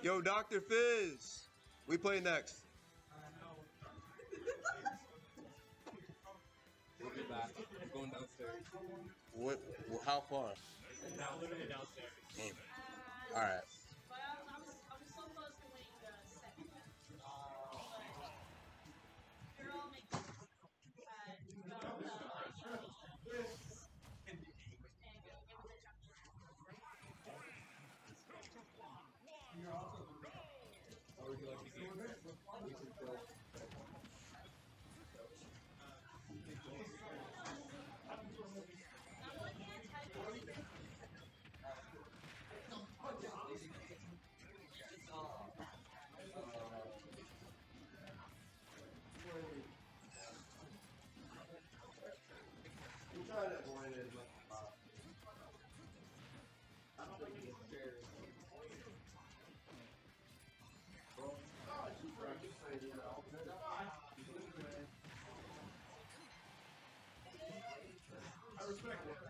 Yo, Dr. Fizz, we play next. We'll be back. I'm going downstairs. What? Well, how far? Now, literally downstairs. All right. I respect it.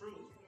truth.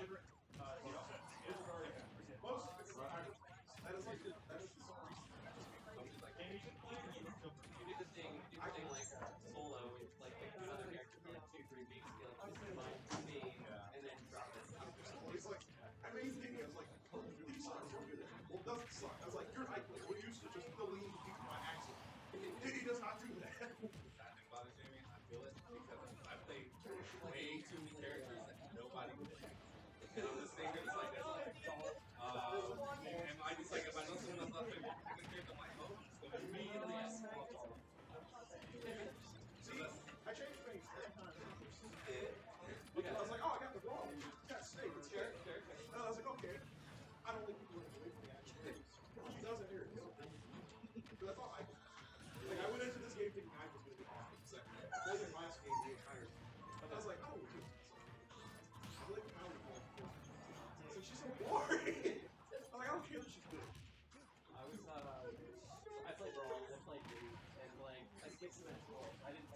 legitimate I was like, oh, I got the wrong one. Yeah, snake, it's sure. And I was like, okay. I don't think people would away from me, actually. She doesn't hear it. Because I thought I... Like, I went into this game thinking I was going to be awesome. It's like, my last game the entire time. I was like, oh. I like how the ball So she's so boring. I was like, I don't care that she's good. I was, uh, I played Brawl, I played Dude, and like, I skipped some of the I didn't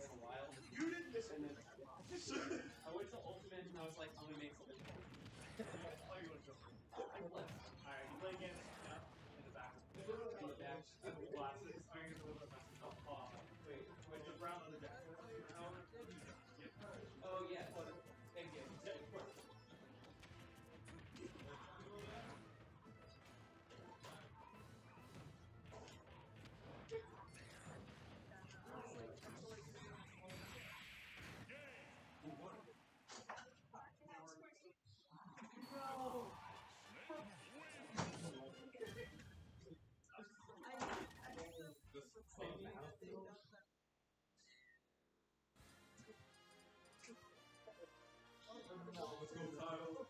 Let's go, Kyle.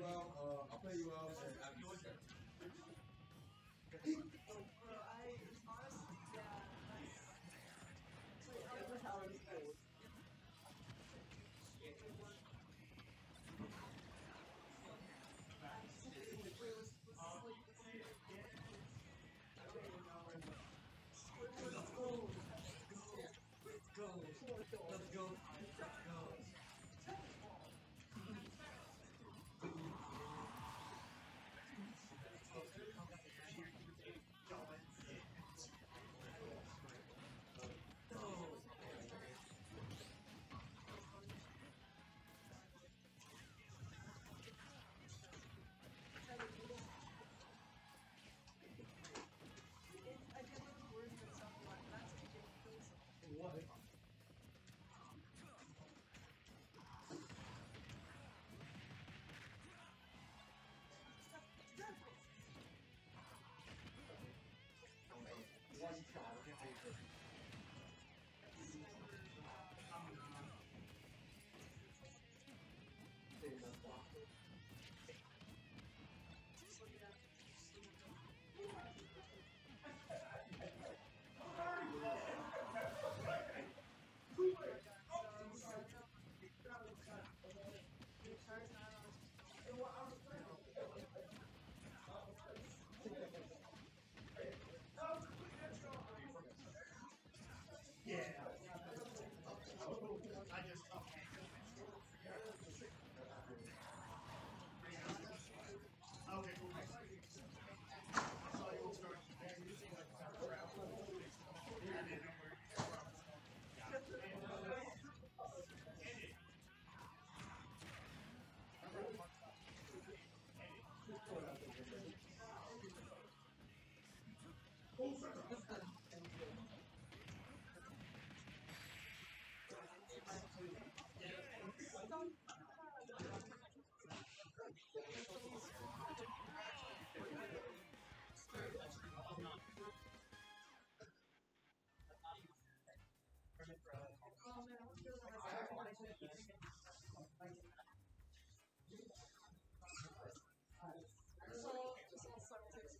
you out. Uh, I'll play you out.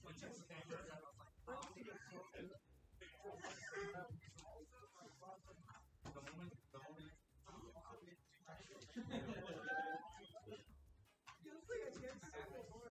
Which is